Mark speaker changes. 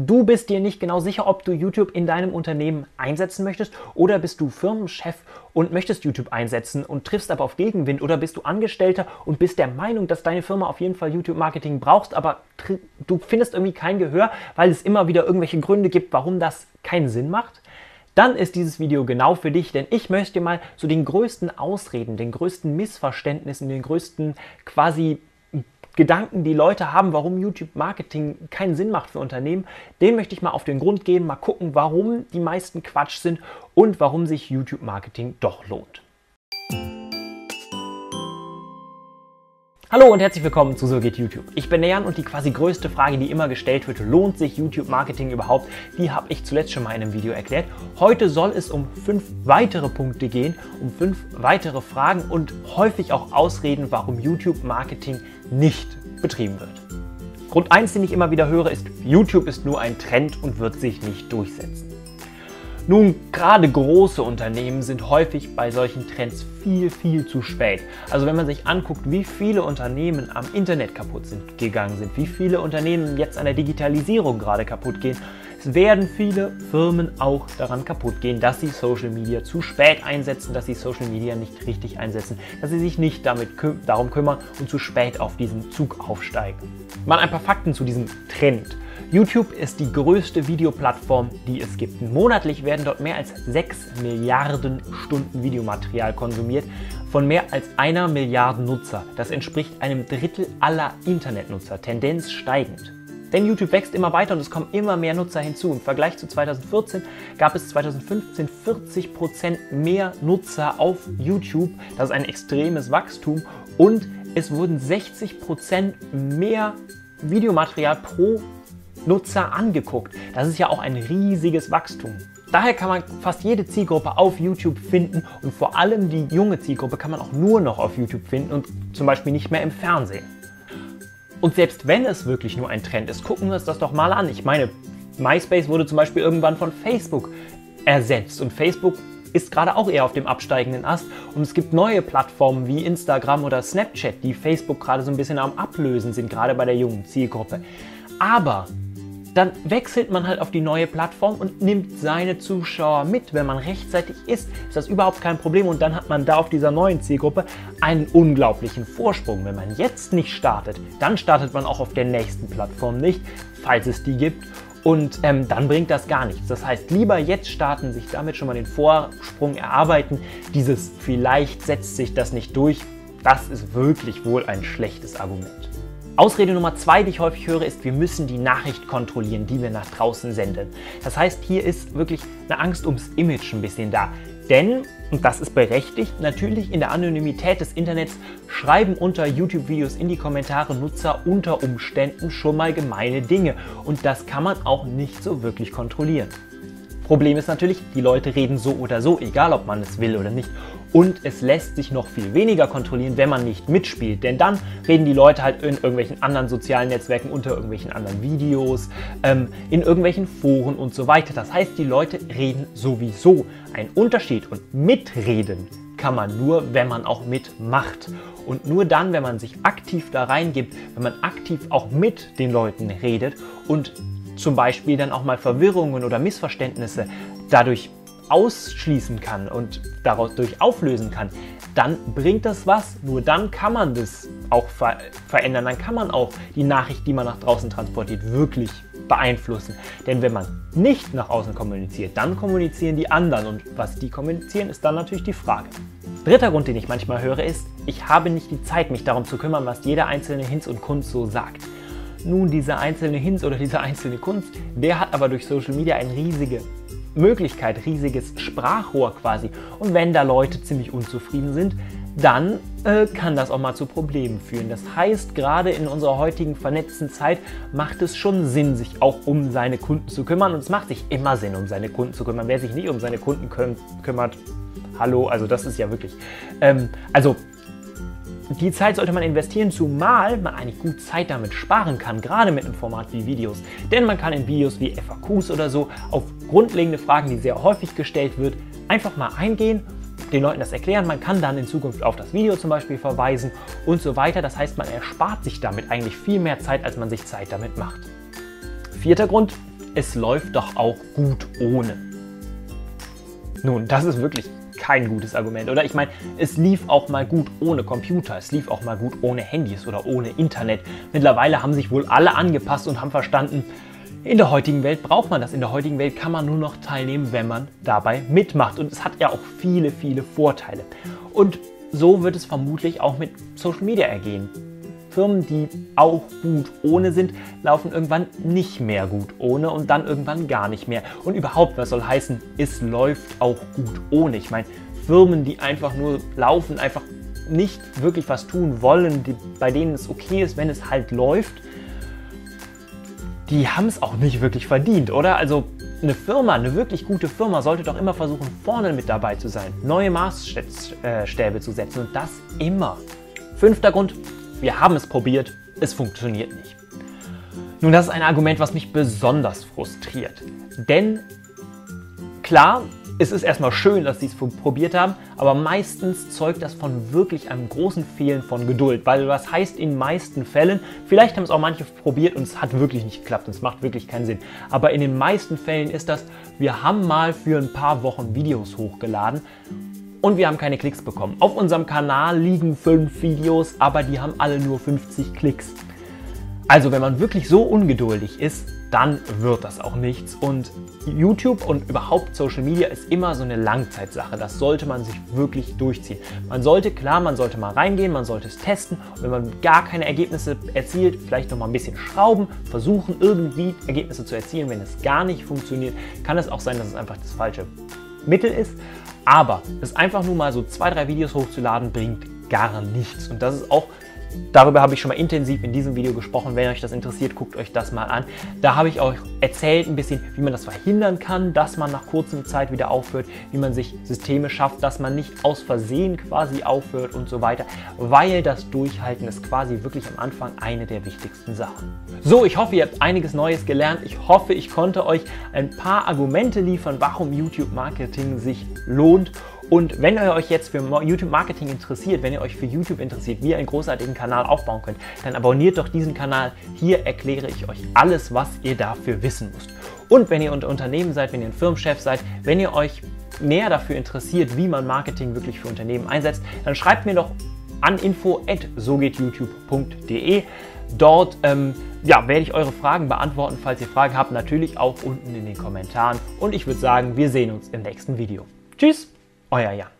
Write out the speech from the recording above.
Speaker 1: Du bist dir nicht genau sicher, ob du YouTube in deinem Unternehmen einsetzen möchtest oder bist du Firmenchef und möchtest YouTube einsetzen und triffst aber auf Gegenwind oder bist du Angestellter und bist der Meinung, dass deine Firma auf jeden Fall YouTube-Marketing brauchst, aber du findest irgendwie kein Gehör, weil es immer wieder irgendwelche Gründe gibt, warum das keinen Sinn macht? Dann ist dieses Video genau für dich, denn ich möchte dir mal so den größten Ausreden, den größten Missverständnissen, den größten quasi Gedanken, die Leute haben, warum YouTube-Marketing keinen Sinn macht für Unternehmen, den möchte ich mal auf den Grund gehen, mal gucken, warum die meisten Quatsch sind und warum sich YouTube-Marketing doch lohnt. Hallo und herzlich willkommen zu So geht YouTube. Ich bin Jan und die quasi größte Frage, die immer gestellt wird, lohnt sich YouTube-Marketing überhaupt? Die habe ich zuletzt schon mal in einem Video erklärt. Heute soll es um fünf weitere Punkte gehen, um fünf weitere Fragen und häufig auch Ausreden, warum YouTube-Marketing nicht betrieben wird. Grund 1, den ich immer wieder höre, ist, YouTube ist nur ein Trend und wird sich nicht durchsetzen. Nun, gerade große Unternehmen sind häufig bei solchen Trends viel, viel zu spät. Also wenn man sich anguckt, wie viele Unternehmen am Internet kaputt sind, gegangen sind, wie viele Unternehmen jetzt an der Digitalisierung gerade kaputt gehen, es werden viele Firmen auch daran kaputt gehen, dass sie Social Media zu spät einsetzen, dass sie Social Media nicht richtig einsetzen, dass sie sich nicht damit kü darum kümmern und zu spät auf diesen Zug aufsteigen. Mal ein paar Fakten zu diesem Trend. YouTube ist die größte Videoplattform, die es gibt. Monatlich werden dort mehr als 6 Milliarden Stunden Videomaterial konsumiert von mehr als einer Milliarde Nutzer. Das entspricht einem Drittel aller Internetnutzer, Tendenz steigend. Denn YouTube wächst immer weiter und es kommen immer mehr Nutzer hinzu. Im Vergleich zu 2014 gab es 2015 40% mehr Nutzer auf YouTube. Das ist ein extremes Wachstum und es wurden 60% mehr Videomaterial pro Nutzer angeguckt. Das ist ja auch ein riesiges Wachstum. Daher kann man fast jede Zielgruppe auf YouTube finden und vor allem die junge Zielgruppe kann man auch nur noch auf YouTube finden und zum Beispiel nicht mehr im Fernsehen. Und selbst wenn es wirklich nur ein Trend ist, gucken wir uns das doch mal an. Ich meine, MySpace wurde zum Beispiel irgendwann von Facebook ersetzt und Facebook ist gerade auch eher auf dem absteigenden Ast und es gibt neue Plattformen wie Instagram oder Snapchat, die Facebook gerade so ein bisschen am Ablösen sind, gerade bei der jungen Zielgruppe. Aber dann wechselt man halt auf die neue Plattform und nimmt seine Zuschauer mit. Wenn man rechtzeitig ist, ist das überhaupt kein Problem und dann hat man da auf dieser neuen Zielgruppe einen unglaublichen Vorsprung. Wenn man jetzt nicht startet, dann startet man auch auf der nächsten Plattform nicht, falls es die gibt. Und ähm, dann bringt das gar nichts. Das heißt, lieber jetzt starten, sich damit schon mal den Vorsprung erarbeiten. Dieses vielleicht setzt sich das nicht durch, das ist wirklich wohl ein schlechtes Argument. Ausrede Nummer zwei, die ich häufig höre, ist, wir müssen die Nachricht kontrollieren, die wir nach draußen senden. Das heißt, hier ist wirklich eine Angst ums Image ein bisschen da. Denn, und das ist berechtigt, natürlich in der Anonymität des Internets schreiben unter YouTube-Videos in die Kommentare Nutzer unter Umständen schon mal gemeine Dinge. Und das kann man auch nicht so wirklich kontrollieren. Problem ist natürlich, die Leute reden so oder so, egal ob man es will oder nicht. Und es lässt sich noch viel weniger kontrollieren, wenn man nicht mitspielt. Denn dann reden die Leute halt in irgendwelchen anderen sozialen Netzwerken, unter irgendwelchen anderen Videos, ähm, in irgendwelchen Foren und so weiter. Das heißt, die Leute reden sowieso. Ein Unterschied und mitreden kann man nur, wenn man auch mitmacht. Und nur dann, wenn man sich aktiv da reingibt, wenn man aktiv auch mit den Leuten redet und zum Beispiel dann auch mal Verwirrungen oder Missverständnisse dadurch ausschließen kann und daraus durch auflösen kann, dann bringt das was. Nur dann kann man das auch ver verändern. Dann kann man auch die Nachricht, die man nach draußen transportiert, wirklich beeinflussen. Denn wenn man nicht nach außen kommuniziert, dann kommunizieren die anderen. Und was die kommunizieren, ist dann natürlich die Frage. Dritter Grund, den ich manchmal höre, ist, ich habe nicht die Zeit, mich darum zu kümmern, was jeder einzelne Hinz und Kunst so sagt. Nun, dieser einzelne Hinz oder diese einzelne Kunst, der hat aber durch Social Media eine riesige Möglichkeit, riesiges Sprachrohr quasi. Und wenn da Leute ziemlich unzufrieden sind, dann äh, kann das auch mal zu Problemen führen. Das heißt, gerade in unserer heutigen vernetzten Zeit macht es schon Sinn, sich auch um seine Kunden zu kümmern. Und es macht sich immer Sinn, um seine Kunden zu kümmern. Wer sich nicht um seine Kunden kümmert, hallo, also das ist ja wirklich. Ähm, also die Zeit sollte man investieren, zumal man eigentlich gut Zeit damit sparen kann, gerade mit einem Format wie Videos. Denn man kann in Videos wie FAQs oder so auf grundlegende Fragen, die sehr häufig gestellt wird, einfach mal eingehen, den Leuten das erklären. Man kann dann in Zukunft auf das Video zum Beispiel verweisen und so weiter. Das heißt, man erspart sich damit eigentlich viel mehr Zeit, als man sich Zeit damit macht. Vierter Grund, es läuft doch auch gut ohne. Nun, das ist wirklich kein gutes Argument, oder? Ich meine, es lief auch mal gut ohne Computer, es lief auch mal gut ohne Handys oder ohne Internet. Mittlerweile haben sich wohl alle angepasst und haben verstanden, in der heutigen Welt braucht man das. In der heutigen Welt kann man nur noch teilnehmen, wenn man dabei mitmacht. Und es hat ja auch viele, viele Vorteile. Und so wird es vermutlich auch mit Social Media ergehen. Firmen, die auch gut ohne sind, laufen irgendwann nicht mehr gut ohne und dann irgendwann gar nicht mehr. Und überhaupt, was soll heißen, es läuft auch gut ohne. Ich meine, Firmen, die einfach nur laufen, einfach nicht wirklich was tun wollen, die, bei denen es okay ist, wenn es halt läuft, die haben es auch nicht wirklich verdient, oder? Also eine Firma, eine wirklich gute Firma sollte doch immer versuchen, vorne mit dabei zu sein, neue Maßstäbe zu setzen und das immer. Fünfter Grund, wir haben es probiert, es funktioniert nicht. Nun, das ist ein Argument, was mich besonders frustriert. Denn klar, es ist erstmal schön, dass sie es probiert haben, aber meistens zeugt das von wirklich einem großen Fehlen von Geduld. Weil was heißt in meisten Fällen, vielleicht haben es auch manche probiert und es hat wirklich nicht geklappt und es macht wirklich keinen Sinn. Aber in den meisten Fällen ist das, wir haben mal für ein paar Wochen Videos hochgeladen und wir haben keine Klicks bekommen. Auf unserem Kanal liegen fünf Videos, aber die haben alle nur 50 Klicks. Also wenn man wirklich so ungeduldig ist, dann wird das auch nichts. Und YouTube und überhaupt Social Media ist immer so eine Langzeitsache. Das sollte man sich wirklich durchziehen. Man sollte, klar, man sollte mal reingehen, man sollte es testen. Und wenn man gar keine Ergebnisse erzielt, vielleicht noch mal ein bisschen schrauben, versuchen irgendwie Ergebnisse zu erzielen. Wenn es gar nicht funktioniert, kann es auch sein, dass es einfach das falsche Mittel ist. Aber es einfach nur mal so zwei, drei Videos hochzuladen, bringt gar nichts. Und das ist auch Darüber habe ich schon mal intensiv in diesem Video gesprochen. Wenn euch das interessiert, guckt euch das mal an. Da habe ich euch erzählt ein bisschen, wie man das verhindern kann, dass man nach kurzer Zeit wieder aufhört, wie man sich Systeme schafft, dass man nicht aus Versehen quasi aufhört und so weiter, weil das Durchhalten ist quasi wirklich am Anfang eine der wichtigsten Sachen. So, ich hoffe, ihr habt einiges Neues gelernt. Ich hoffe, ich konnte euch ein paar Argumente liefern, warum YouTube-Marketing sich lohnt und wenn ihr euch jetzt für YouTube-Marketing interessiert, wenn ihr euch für YouTube interessiert, wie ihr einen großartigen Kanal aufbauen könnt, dann abonniert doch diesen Kanal. Hier erkläre ich euch alles, was ihr dafür wissen müsst. Und wenn ihr unter Unternehmen seid, wenn ihr ein Firmenchef seid, wenn ihr euch näher dafür interessiert, wie man Marketing wirklich für Unternehmen einsetzt, dann schreibt mir doch an info@sogehtyoutube.de. Dort ähm, ja, werde ich eure Fragen beantworten. Falls ihr Fragen habt, natürlich auch unten in den Kommentaren. Und ich würde sagen, wir sehen uns im nächsten Video. Tschüss! Euer Jan.